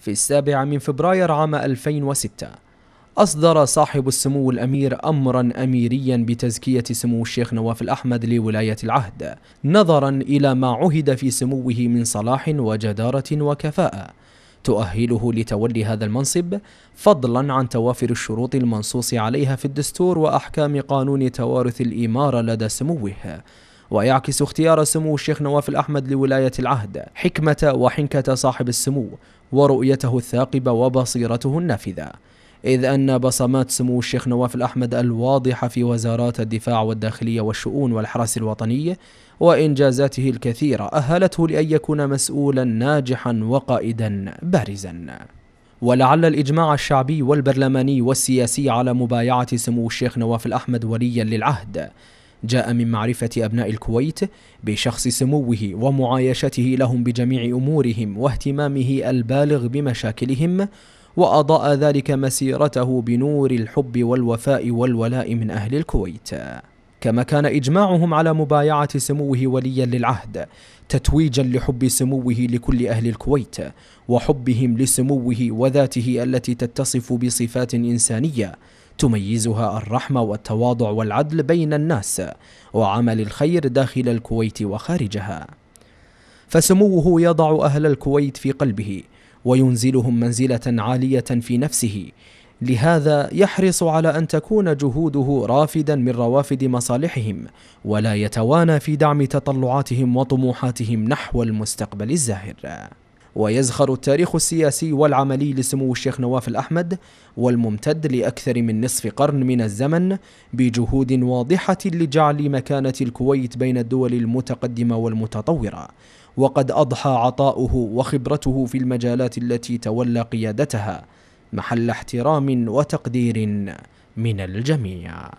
في السابع من فبراير عام 2006 أصدر صاحب السمو الأمير أمرا أميريا بتزكية سمو الشيخ نواف الأحمد لولاية العهد نظرا إلى ما عهد في سموه من صلاح وجدارة وكفاءة. تؤهله لتولي هذا المنصب فضلا عن توافر الشروط المنصوص عليها في الدستور وأحكام قانون توارث الإمارة لدى سموه. ويعكس اختيار سمو الشيخ نواف الأحمد لولاية العهد حكمة وحنكة صاحب السمو ورؤيته الثاقبة وبصيرته النافذة. إذ أن بصمات سمو الشيخ نواف الأحمد الواضحة في وزارات الدفاع والداخلية والشؤون والحرس الوطني وإنجازاته الكثيرة أهلته لأن يكون مسؤولا ناجحا وقائدا بارزا. ولعل الإجماع الشعبي والبرلماني والسياسي على مبايعة سمو الشيخ نواف الأحمد وليا للعهد. جاء من معرفة أبناء الكويت بشخص سموه ومعايشته لهم بجميع أمورهم واهتمامه البالغ بمشاكلهم وأضاء ذلك مسيرته بنور الحب والوفاء والولاء من أهل الكويت. كما كان إجماعهم على مبايعة سموه وليا للعهد تتويجا لحب سموه لكل أهل الكويت وحبهم لسموه وذاته التي تتصف بصفات إنسانية. تميزها الرحمة والتواضع والعدل بين الناس وعمل الخير داخل الكويت وخارجها. فسموه يضع أهل الكويت في قلبه وينزلهم منزلة عالية في نفسه. لهذا يحرص على أن تكون جهوده رافدا من روافد مصالحهم ولا يتوانى في دعم تطلعاتهم وطموحاتهم نحو المستقبل الزاهر. ويزخر التاريخ السياسي والعملي لسمو الشيخ نواف الأحمد والممتد لأكثر من نصف قرن من الزمن بجهود واضحة لجعل مكانة الكويت بين الدول المتقدمة والمتطورة. وقد أضحى عطاؤه وخبرته في المجالات التي تولى قيادتها محل احترام وتقدير من الجميع.